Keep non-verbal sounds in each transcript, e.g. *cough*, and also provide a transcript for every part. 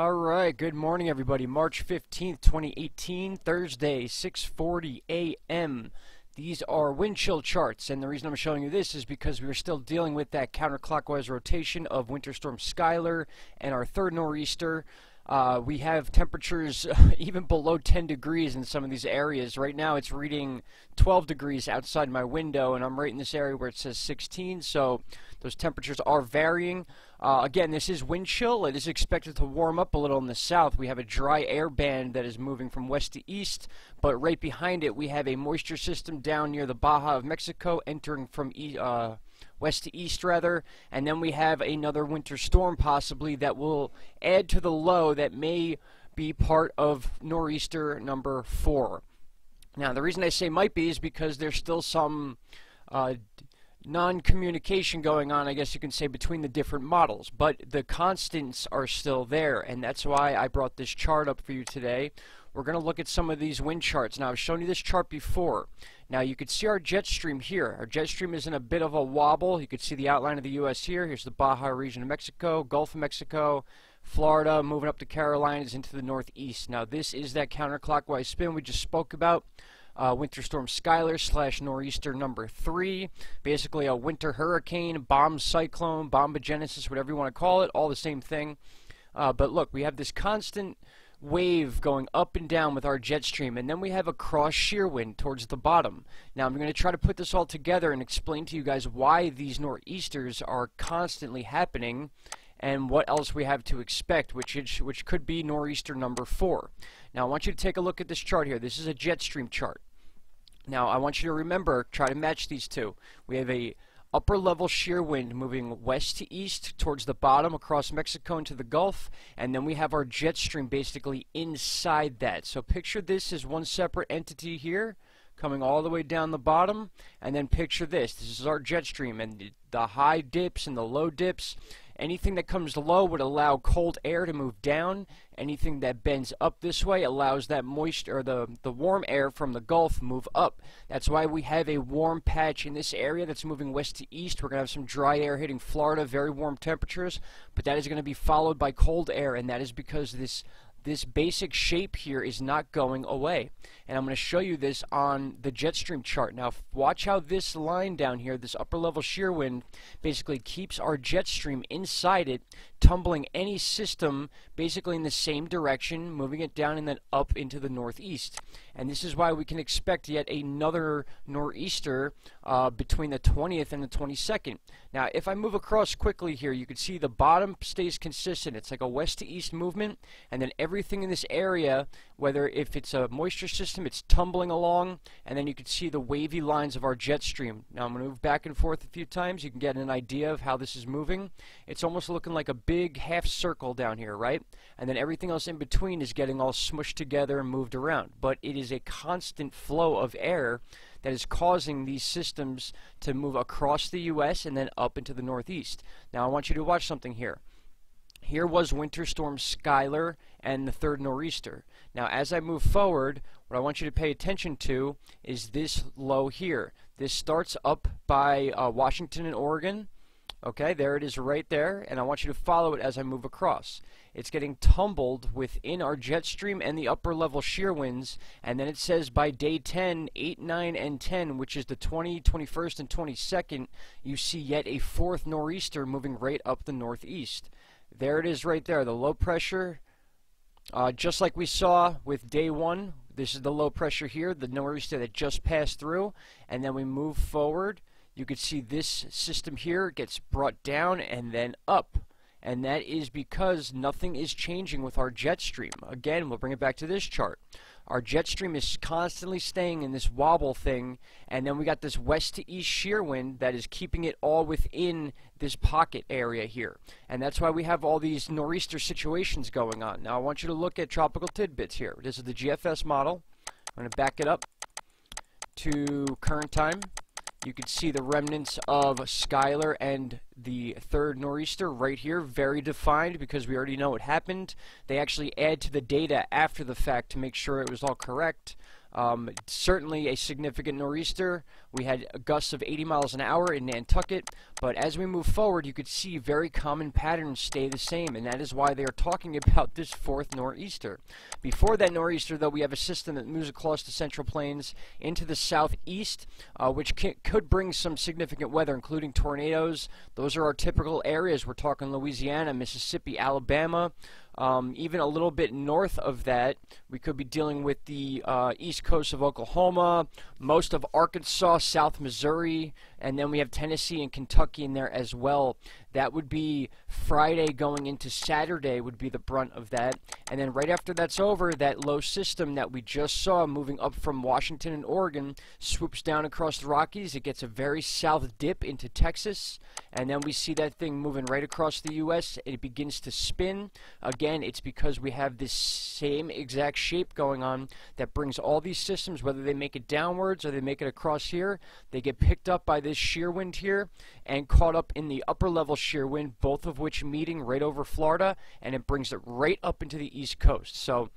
All right, good morning everybody. March 15th, 2018, Thursday, 6:40 a.m. These are wind chill charts, and the reason I'm showing you this is because we are still dealing with that counterclockwise rotation of Winter Storm Skylar and our third nor'easter. Uh, we have temperatures *laughs* even below 10 degrees in some of these areas. Right now it's reading 12 degrees outside my window, and I'm right in this area where it says 16, so those temperatures are varying. Uh, again, this is wind chill. It is expected to warm up a little in the south. We have a dry air band that is moving from west to east, but right behind it we have a moisture system down near the Baja of Mexico entering from uh, west to east rather, and then we have another winter storm possibly that will add to the low that may be part of nor'easter number four. Now, the reason I say might be is because there's still some uh, non-communication going on, I guess you can say, between the different models. But the constants are still there, and that's why I brought this chart up for you today. We're going to look at some of these wind charts. Now, I've shown you this chart before. Now, you can see our jet stream here. Our jet stream is in a bit of a wobble. You can see the outline of the U.S. here. Here's the Baja region of Mexico, Gulf of Mexico, Florida, moving up the Carolinas into the northeast. Now, this is that counterclockwise spin we just spoke about uh, Winter Storm Skylar slash Nor'easter number three. Basically a winter hurricane, bomb cyclone, bombogenesis, whatever you want to call it, all the same thing. Uh, but look, we have this constant wave going up and down with our jet stream, and then we have a cross shear wind towards the bottom. Now I'm going to try to put this all together and explain to you guys why these nor'easters are constantly happening and what else we have to expect, which is, which could be nor'easter number four. Now I want you to take a look at this chart here. This is a jet stream chart. Now, I want you to remember, try to match these two. We have a upper level shear wind moving west to east towards the bottom across Mexico into the Gulf, and then we have our jet stream basically inside that. So picture this as one separate entity here coming all the way down the bottom, and then picture this. This is our jet stream, and the high dips and the low dips Anything that comes low would allow cold air to move down. Anything that bends up this way allows that moisture or the, the warm air from the Gulf move up. That's why we have a warm patch in this area that's moving west to east. We're going to have some dry air hitting Florida, very warm temperatures, but that is going to be followed by cold air, and that is because this this basic shape here is not going away. And I'm going to show you this on the jet stream chart. Now watch how this line down here, this upper level shear wind, basically keeps our jet stream inside it, tumbling any system basically in the same direction, moving it down and then up into the northeast. And this is why we can expect yet another nor'easter uh, between the 20th and the 22nd. Now if I move across quickly here, you can see the bottom stays consistent. It's like a west to east movement, and then everything in this area, whether if it's a moisture system, it's tumbling along, and then you can see the wavy lines of our jet stream. Now I'm going to move back and forth a few times. You can get an idea of how this is moving. It's almost looking like a big half circle down here, right? And then everything else in between is getting all smushed together and moved around. But it is a constant flow of air that is causing these systems to move across the U.S. and then up into the Northeast. Now I want you to watch something here. Here was Winter Storm Skylar and the third nor'easter. Now as I move forward, what I want you to pay attention to is this low here. This starts up by uh, Washington and Oregon. Okay, there it is right there, and I want you to follow it as I move across. It's getting tumbled within our jet stream and the upper level shear winds, and then it says by day 10, 8, 9, and 10, which is the 20, 21st, and 22nd, you see yet a fourth nor'easter moving right up the northeast. There it is right there, the low pressure uh, just like we saw with day one, this is the low pressure here, the nor'easter that just passed through, and then we move forward. You can see this system here gets brought down and then up. And that is because nothing is changing with our jet stream. Again, we'll bring it back to this chart. Our jet stream is constantly staying in this wobble thing, and then we got this west to east shear wind that is keeping it all within this pocket area here. And that's why we have all these nor'easter situations going on. Now I want you to look at tropical tidbits here. This is the GFS model. I'm going to back it up to current time. You can see the remnants of Skylar and the third nor'easter right here, very defined because we already know what happened. They actually add to the data after the fact to make sure it was all correct. Um, certainly a significant nor'easter. We had gusts of 80 miles an hour in Nantucket, but as we move forward, you could see very common patterns stay the same, and that is why they are talking *laughs* about this fourth nor'easter. Before that nor'easter, though, we have a system that moves across the Central Plains into the southeast, uh, which could bring some significant weather, including tornadoes. Those are our typical areas. We're talking Louisiana, Mississippi, Alabama. Um, even a little bit north of that, we could be dealing with the uh, east coast of Oklahoma, most of Arkansas, South Missouri, and then we have Tennessee and Kentucky in there as well. That would be Friday going into Saturday would be the brunt of that. And then right after that's over, that low system that we just saw moving up from Washington and Oregon swoops down across the Rockies. It gets a very south dip into Texas. And then we see that thing moving right across the U.S. It begins to spin. Again, it's because we have this same exact shape going on that brings all these systems, whether they make it downwards or they make it across here, they get picked up by this shear wind here and caught up in the upper level shear wind, both of which meeting right over Florida, and it brings it right up into the east coast. So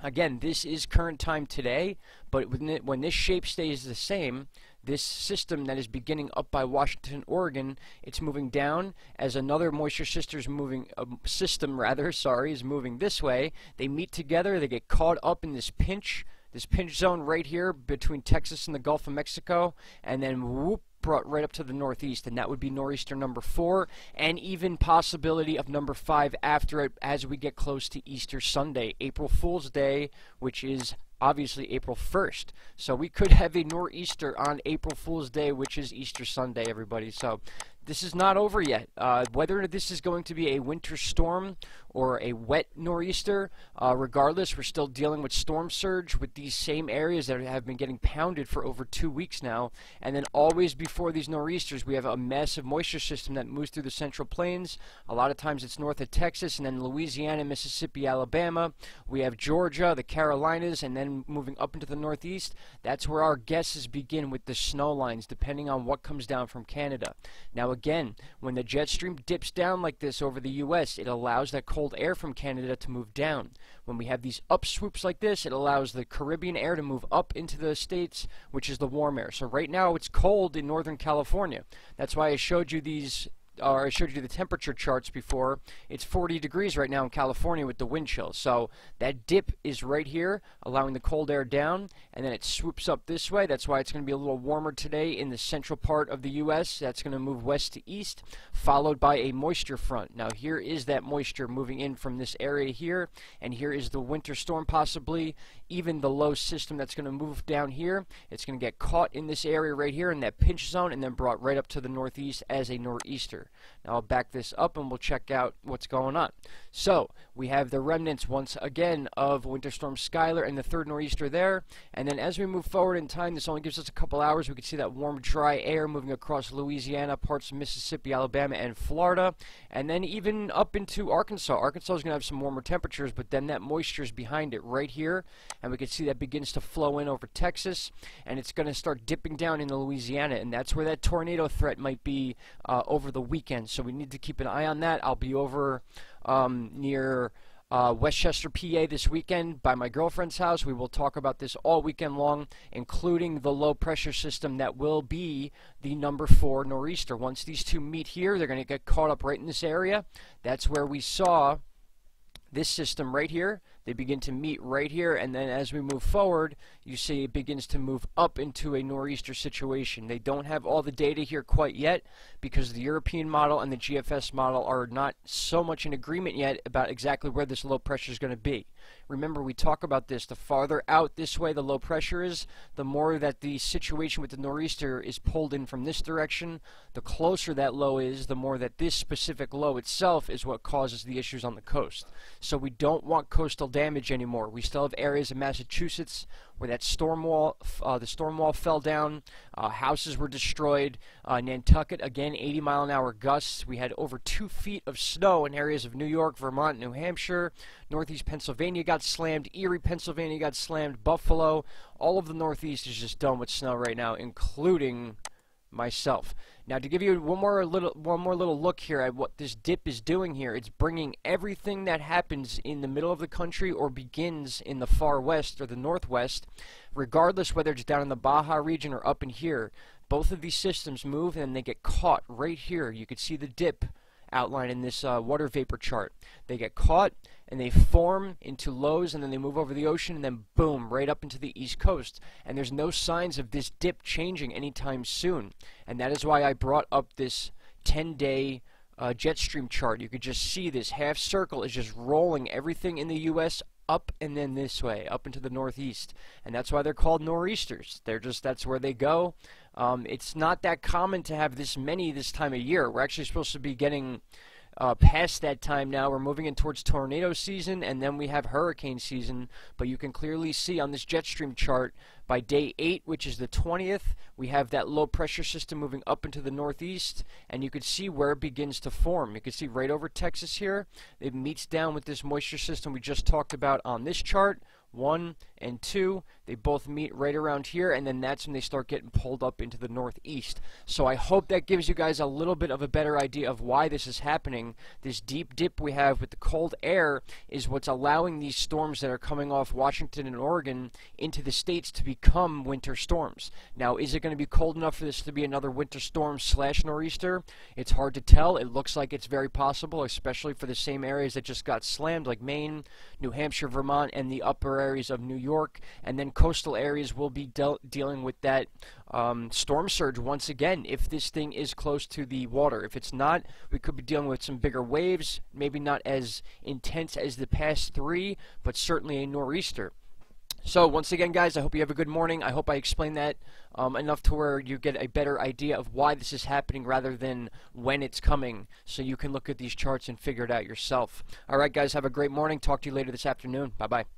again, this is current time today, but when this shape stays the same, this system that is beginning up by Washington, Oregon, it's moving down as another moisture sister's moving uh, system *laughs* rather, sorry, is moving this way. They meet together, they get caught up in this pinch this pinch zone right here between Texas and the Gulf of Mexico, and then whoop, brought right up to the northeast, and that would be nor'easter number four, and even possibility of number five after it as we get close to Easter Sunday, April Fool's Day, which is obviously April 1st. So we could have a nor'easter on April Fool's Day, which is Easter Sunday, everybody. So this is not over yet. Uh, whether this is going to be a winter storm or a wet nor'easter, uh, regardless, we're still dealing with storm surge with these same areas that have been getting pounded for over two weeks now. And then always before these nor'easters, we have a massive moisture system that moves through the central plains. A lot of times it's north of Texas and then Louisiana, Mississippi, Alabama. We have Georgia, the Carolinas, and then moving up into the northeast. That's where our guesses begin with the snow lines, depending on what comes down from Canada. Now, again, when the jet stream dips down like this over the U.S., it allows that cold air from Canada to move down. When we have these up swoops like this, it allows the Caribbean air to move up into the states, which is the warm air. So right now it's cold in Northern California. That's why I showed you these or I showed you the temperature charts before, it's 40 degrees right now in California with the wind chill. So that dip is right here, allowing the cold air down, and then it swoops up this way. That's why it's going to be a little warmer today in the central part of the U.S. That's going to move west to east, followed by a moisture front. Now here is that moisture moving in from this area here, and here is the winter storm possibly, even the low system that's going to move down here. It's going to get caught in this area right here in that pinch zone, and then brought right up to the northeast as a nor'easter. Now I'll back this up and we'll check out what's going on. So we have the remnants once again of Winter Storm Skylar and the third nor'easter there. And then as we move forward in time, this only gives us a couple hours. We can see that warm, dry air moving across Louisiana, parts of Mississippi, Alabama, and Florida. And then even up into Arkansas. Arkansas is going to have some warmer temperatures, but then that moisture is behind it right here. And we can see that begins to flow in over Texas. And it's going to start dipping down into Louisiana. And that's where that tornado threat might be uh, over the weekend. So we need to keep an eye on that. I'll be over um, near uh, West Chester, PA this weekend by my girlfriend's house. We will talk about this all weekend long, including the low pressure system that will be the number four nor'easter. Once these two meet here, they're going to get caught up right in this area. That's where we saw this system right here they begin to meet right here, and then as we move forward, you see it begins to move up into a nor'easter situation. They don't have all the data here quite yet because the European model and the GFS model are not so much in agreement yet about exactly where this low pressure is going to be. Remember, we talk about this. The farther out this way the low pressure is, the more that the situation with the nor'easter is pulled in from this direction. The closer that low is, the more that this specific low itself is what causes the issues on the coast. So we don't want coastal damage anymore. We still have areas in Massachusetts where that storm wall, uh, the storm wall fell down, uh, houses were destroyed. Uh, Nantucket, again, 80 mile an hour gusts. We had over two feet of snow in areas of New York, Vermont, New Hampshire. Northeast Pennsylvania got slammed. Erie, Pennsylvania got slammed. Buffalo. All of the Northeast is just done with snow right now, including myself. Now to give you one more little one more little look here at what this dip is doing here, it's bringing everything that happens in the middle of the country or begins in the far west or the northwest, regardless whether it's down in the Baja region or up in here. Both of these systems move and they get caught right here. You can see the dip outline in this uh, water vapor chart. They get caught and they form into lows and then they move over the ocean and then boom, right up into the east coast. And there's no signs of this dip changing anytime soon. And that is why I brought up this 10 day uh, jet stream chart. You could just see this half circle is just rolling everything in the U.S. up and then this way, up into the northeast. And that's why they're called nor'easters. They're just, that's where they go. Um, it's not that common to have this many this time of year. We're actually supposed to be getting uh, past that time now. We're moving in towards tornado season, and then we have hurricane season. But you can clearly see on this jet stream chart by day 8, which is the 20th, we have that low pressure system moving up into the northeast, and you can see where it begins to form. You can see right over Texas here, it meets down with this moisture system we just talked about on this chart 1 and 2. They both meet right around here, and then that's when they start getting pulled up into the northeast. So I hope that gives you guys a little bit of a better idea of why this is happening. This deep dip we have with the cold air is what's allowing these storms that are coming off Washington and Oregon into the states to become winter storms. Now, is it going to be cold enough for this to be another winter storm slash nor'easter? It's hard to tell. It looks like it's very possible, especially for the same areas that just got slammed, like Maine, New Hampshire, Vermont, and the areas of New York, and then coastal areas will be de dealing with that um, storm surge once again if this thing is close to the water. If it's not, we could be dealing with some bigger waves, maybe not as intense as the past three, but certainly a nor'easter. So once again, guys, I hope you have a good morning. I hope I explained that um, enough to where you get a better idea of why this is happening rather than when it's coming, so you can look at these charts and figure it out yourself. All right, guys, have a great morning. Talk to you later this afternoon. Bye-bye.